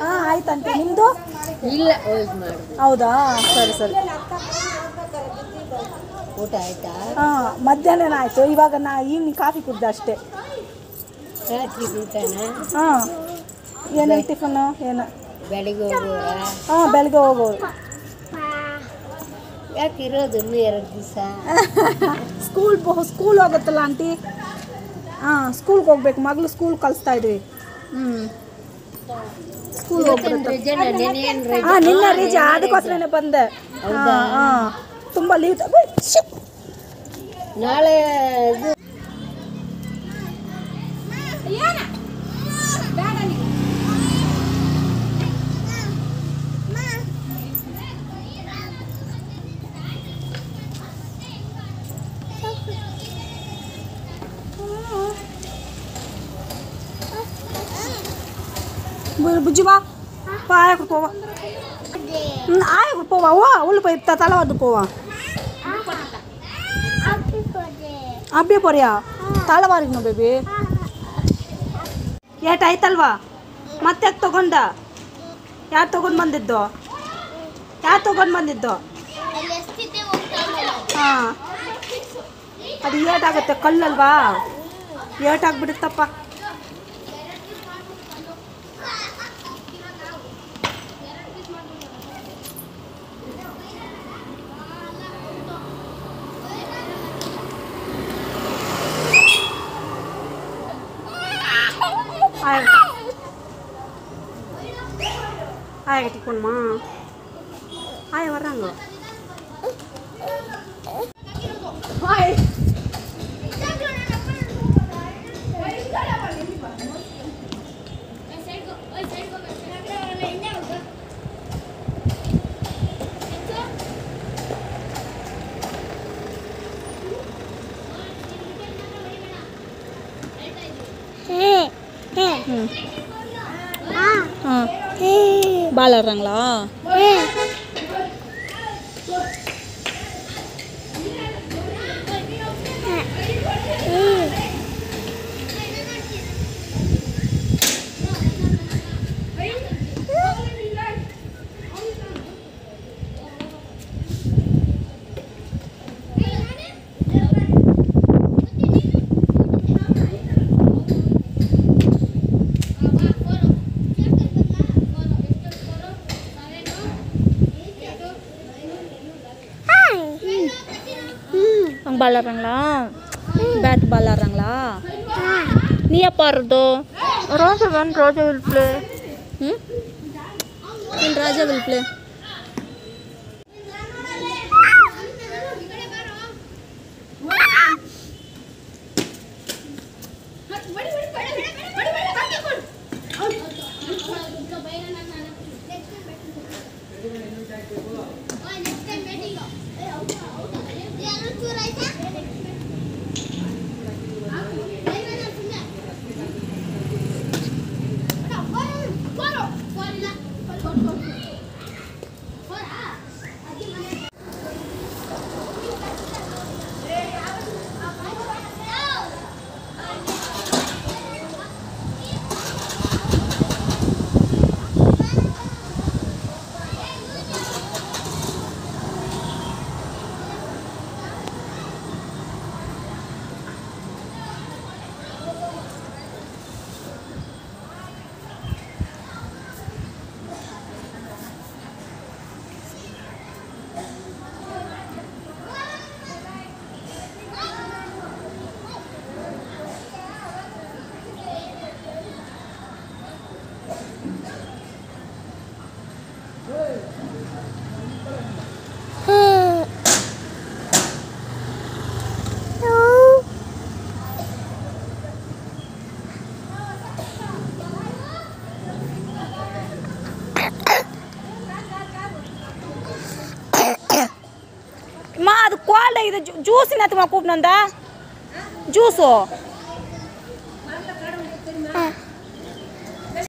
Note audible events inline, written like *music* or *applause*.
ಹಾಂ ಆಯ್ತಂತೆ. ನಿಮ್ಮದು ಇಲ್ಲ ಹೌದಾ? ಸರಿ ಸರಿ. ಊಟ ಆಯ್ತಾ? ಹಾಂ ಮಧ್ಯಾಹ್ನ ಆಯಿತು. ಇವಾಗ ನಾ ಈವ್ನಿಂಗ್ ಕಾಫಿ ಕುಡ್ದೆ ಅಷ್ಟೇ. ರಾತ್ರಿ ಹಾಂ. ಏನೇನು ಟಿಫನ್ನು ಏನು? ಬೆಳಿಗ್ಗೆ ಹೋಗುವ ಹಾಂ ಬೆಳಿಗ್ಗೆ ಹೋಗೋರು ಯಾಕೆ ಇರೋದು ಎರಡು ದಿವಸ? *laughs* School school ಹೋಗುತ್ತಲ್ಲ aunty? ಹಾಂ ಸ್ಕೂಲ್ಗೆ ಹೋಗ್ಬೇಕು. ಮಗಳು ಸ್ಕೂಲ್ ಕಲಿಸ್ತಾ ಇದ್ವಿ. ಹ್ಞೂ ಸ್ಕೂಲ್ ಹಾಂ ನಿನ್ನೆ ರೀಜ ಅದಕ್ಕೋಸ್ಕರನೇ ಬಂದೆ. ಹಾಂ ಹಾಂ ತುಂಬ ಲೀವ್ ನಾಳೆ ಇದು బుజ్జివా పాయకు పోవా ఆయకు పోవా ఓ ఉల్లిపోయి తల వద్దు పోవా ಅಬ್ಬೆ ಪೊರ್ಯಾ ತಾಳವಾರಿಗ್ನು ಬೇಬಿ ಏಟ್ ಆಯ್ತಲ್ವಾ ಮತ್ತೆ ತಗೊಂಡ ಯಾರು ತಗೊಂಡು ಬಂದಿದ್ದು ಯಾರು ತಗೊಂಡು ಬಂದಿದ್ದು ಹಾಂ ಅದು ಏಟಾಗುತ್ತೆ ಕಲ್ಲಲ್ವಾ ಏಟಾಗ್ಬಿಡುತ್ತಪ್ಪ ஆய கட்டி போகணுமா? ஆய வர்றாங்க. ஹாய் பால் ஆடுறாங்களா பாల్ ఆడరంగా బ్యాట్ బాల్ ఆడరంగా నీ అప్ప ఆడదు Roja one Roja will play Raja will play play ಮಾ ಅದು ಕೋಲ್ಡ್ ಇದು ಜ್ಯೂಸಿನ ತುಂಬ ಕೂಪ್ನಂದ ಜ್ಯೂಸು